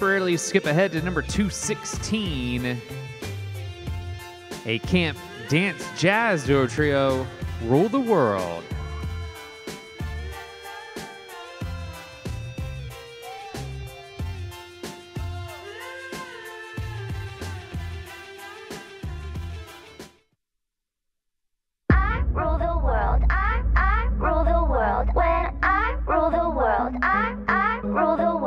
temporarily skip ahead to number 216. A camp dance jazz duo trio, Rule the World. I, I rule the world. When I rule the world, I, I rule the world.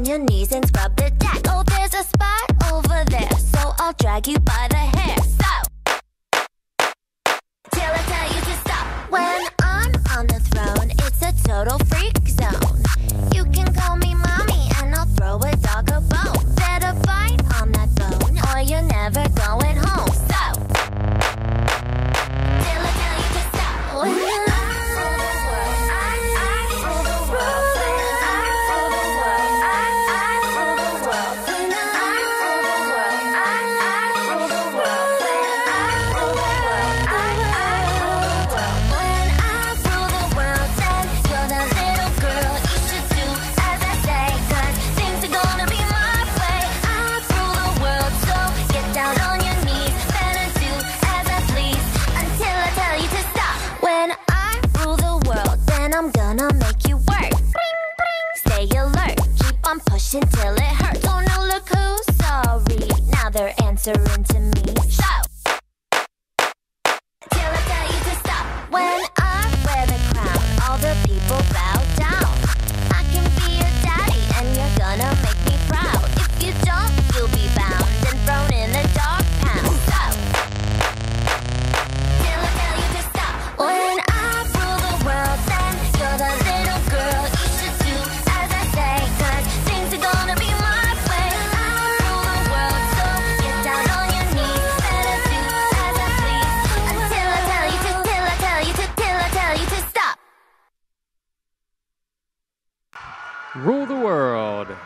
on your knees and scrub the tack. Oh, there's a spot over there, so I'll drag you by the hair. I'm gonna make you work. Stay alert, keep on pushing till it hurts. Oh no, look who's sorry. Now they're answering to me. So rule the world.